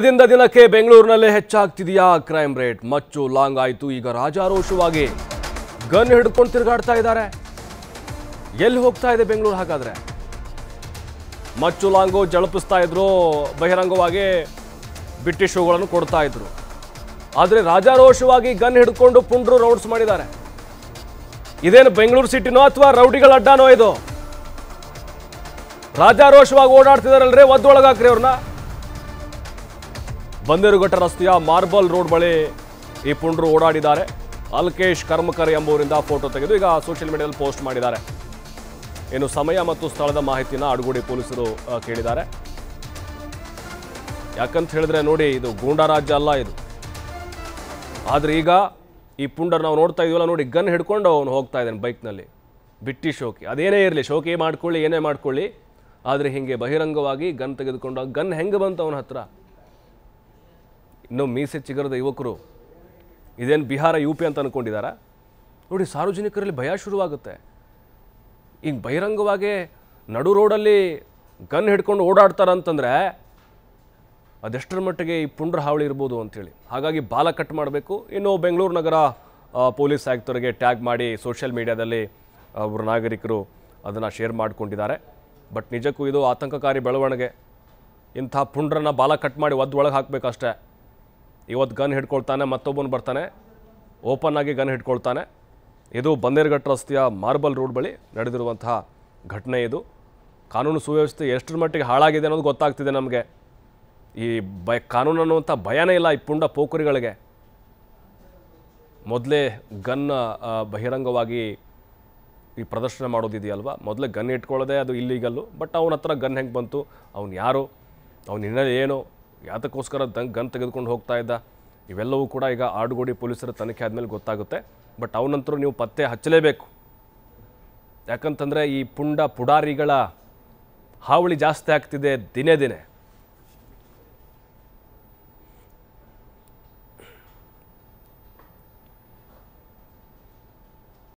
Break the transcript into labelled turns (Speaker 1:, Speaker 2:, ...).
Speaker 1: ದಿನದಿಂದ ದಿನಕ್ಕೆ ಬೆಂಗಳೂರಿನಲ್ಲೇ ಹೆಚ್ಚಾಗ್ತಿದೆಯಾ ಕ್ರೈಮ್ ರೇಟ್? ಮಚ್ಚು ಲಾಂಗ್ ಆಯ್ತು ಈಗ ರಾಜಾರೋಷವಾಗಿ ಗನ್ ಹಿಡ್ಕೊಂಡು ತಿರುಗಾಡ್ತಾ ಇದ್ದಾರೆ. ಎಲ್ಲಿ ಹೋಗ್ತಾ ಇದೆ ಬೆಂಗಳೂರು ಹಾಗಾದ್ರೆ? ಮಚ್ಚು ಲಾಂಗು ಜಳಪಿಸ್ತಾ ಇದ್ರು, ಬಹಿರಂಗವಾಗಿ ಬಿಟ್ಟಿ ಶೋಗಳನ್ನು ಕೊಡ್ತಾ ಇದ್ರು. ಆದರೆ ರಾಜಾರೋಷವಾಗಿ ಗನ್ ಹಿಡ್ಕೊಂಡು ಪುಂಡ್ರು ರೌಂಡ್ಸ್ ಮಾಡಿದ್ದಾರೆ. ಇದೇನು ಬೆಂಗಳೂರು ಸಿಟಿನೋ ಅಥವಾ ರೌಡಿಗಳ ಅಡ್ಡಾನೋ ಇದು? ರಾಜಾರೋಷವಾಗಿ ಓಡಾಡ್ತಿದಾರಲ್ರಿ ಒದ್ದೊಳಗಾಕ್ರಿ ಅವ್ರನ್ನ. ಬಂದೇರುಘಟ್ಟ ರಸ್ತೆಯ ಮಾರ್ಬಲ್ ರೋಡ್ ಬಳಿ ಈ ಪುಂಡ್ರು ಓಡಾಡಿದ್ದಾರೆ. ಅಲ್ಕೇಶ್ ಕರ್ಮಕರ್ ಎಂಬುವರಿಂದ ಫೋಟೋ ತೆಗೆದು ಈಗ ಸೋಷಿಯಲ್ ಮೀಡಿಯಾದಲ್ಲಿ ಪೋಸ್ಟ್ ಮಾಡಿದ್ದಾರೆ. ಇನ್ನು ಸಮಯ ಮತ್ತು ಸ್ಥಳದ ಮಾಹಿತಿನ ಆಡುಗೋಡಿ ಪೊಲೀಸರು ಕೇಳಿದ್ದಾರೆ. ಯಾಕಂತ ಹೇಳಿದ್ರೆ ನೋಡಿ, ಇದು ಗೂಂಡಾ ರಾಜ್ಯ ಅಲ್ಲ ಇದು. ಆದ್ರೆ ಈಗ ಈ ಪುಂಡರ್ ನಾವು ನೋಡ್ತಾ ಇದೀವಲ್ಲ, ನೋಡಿ, ಗನ್ ಹಿಡ್ಕೊಂಡು ಅವನು ಹೋಗ್ತಾ ಇದ್ದಾನೆ ಬೈಕ್ನಲ್ಲಿ. ಬಿಟ್ಟಿ ಶೋಕಿ. ಅದೇನೇ ಇರಲಿ, ಶೋಕಿ ಮಾಡ್ಕೊಳ್ಳಿ, ಏನೇ ಮಾಡ್ಕೊಳ್ಳಿ. ಆದರೆ ಹಿಂಗೆ ಬಹಿರಂಗವಾಗಿ ಗನ್ ತೆಗೆದುಕೊಂಡು, ಗನ್ ಹೆಂಗೆ ಬಂತು ಅವನ ಹತ್ರ? ಇನ್ನು ಮೀಸೆ ಚಿಗರದ ಯುವಕರು, ಇದೇನು ಬಿಹಾರ ಯು ಪಿ ಅಂತ ಅಂದ್ಕೊಂಡಿದ್ದಾರಾ ನೋಡಿ, ಸಾರ್ವಜನಿಕರಲ್ಲಿ ಭಯ ಶುರುವಾಗುತ್ತೆ. ಈಗ ಬಹಿರಂಗವಾಗಿ ನಡು ರೋಡಲ್ಲಿ ಗನ್ ಹಿಡ್ಕೊಂಡು ಓಡಾಡ್ತಾರಂತಂದ್ರೆ ಅದೆಷ್ಟರ ಮಟ್ಟಿಗೆ ಈ ಪುಂಡ್ರ ಹಾವಳಿ ಇರ್ಬೋದು ಅಂಥೇಳಿ ಹಾಗಾಗಿ ಬಾಲ ಕಟ್ ಮಾಡಬೇಕು. ಇನ್ನು ಬೆಂಗಳೂರು ನಗರ ಪೊಲೀಸ್ ಆಯುಕ್ತರಿಗೆ ಟ್ಯಾಗ್ ಮಾಡಿ ಸೋಷಿಯಲ್ ಮೀಡಿಯಾದಲ್ಲಿ ಅವರು ನಾಗರಿಕರು ಅದನ್ನು ಶೇರ್ ಮಾಡಿಕೊಂಡಿದ್ದಾರೆ. ಬಟ್ ನಿಜಕ್ಕೂ ಇದು ಆತಂಕಕಾರಿ ಬೆಳವಣಿಗೆ. ಇಂಥ ಪುಂಡ್ರನ್ನ ಬಾಲ ಕಟ್ ಮಾಡಿ ಒದ್ದು ಒಳಗೆ ಹಾಕಬೇಕಷ್ಟೇ. ಇವತ್ತು ಗನ್ ಹಿಡ್ಕೊಳ್ತಾನೆ, ಮತ್ತೊಬ್ಬನು ಬರ್ತಾನೆ. ಓಪನ್ ಆಗಿ ಗನ್ ಹಿಡ್ಕೊಳ್ತಾನೆ. ಇದು ಬಂದೇರ್ಘಟ್ ರಸ್ತೆಯ ಮಾರ್ಬಲ್ ರೋಡ್ ಬಳಿ ನಡೆದಿರುವಂತಹ ಘಟನೆ ಇದು. ಕಾನೂನು ಸುವ್ಯವಸ್ಥೆ ಎಷ್ಟರ ಮಟ್ಟಿಗೆ ಹಾಳಾಗಿದೆ ಅನ್ನೋದು ಗೊತ್ತಾಗ್ತಿದೆ ನಮಗೆ. ಈ ಭಯ ಕಾನೂನು ಅನ್ನುವಂಥ ಭಯನೇ ಇಲ್ಲ ಈ ಪುಂಡ ಪೋಖರಿಗಳಿಗೆ. ಮೊದಲೇ ಗನ್ ಬಹಿರಂಗವಾಗಿ ಈ ಪ್ರದರ್ಶನ ಮಾಡೋದಿದೆಯಲ್ವಾ ಮೊದಲೇ ಗನ್ ಇಟ್ಕೊಳ್ಳೋದೆ ಅದು ಇಲ್ಲಿಗಲ್ಲು ಬಟ್ ಅವನ ಹತ್ರ ಗನ್ ಹೆಂಗೆ ಬಂತು? ಅವ್ನು ಯಾರು? ಅವ್ನ ಹಿನ್ನೆಲೆ ಏನು? ಯಾತಕ್ಕೋಸ್ಕರ ದಂಗ್ ಗನ್ ತೆಗೆದುಕೊಂಡು ಹೋಗ್ತಾ ಇದ್ದ. ಇವೆಲ್ಲವೂ ಕೂಡ ಈಗ ಆಡುಗೋಡಿ ಪೊಲೀಸರ ತನಿಖೆ ಆದಮೇಲೆ ಗೊತ್ತಾಗುತ್ತೆ. ಬಟ್ ಅವನಂತರ ನೀವು ಪತ್ತೆ ಹಚ್ಚಲೇಬೇಕು. ಯಾಕಂತಂದರೆ ಈ ಪುಂಡ ಪುಡಾರಿಗಳ ಹಾವಳಿ ಜಾಸ್ತಿ ಆಗ್ತಿದೆ ದಿನೇ ದಿನೇ.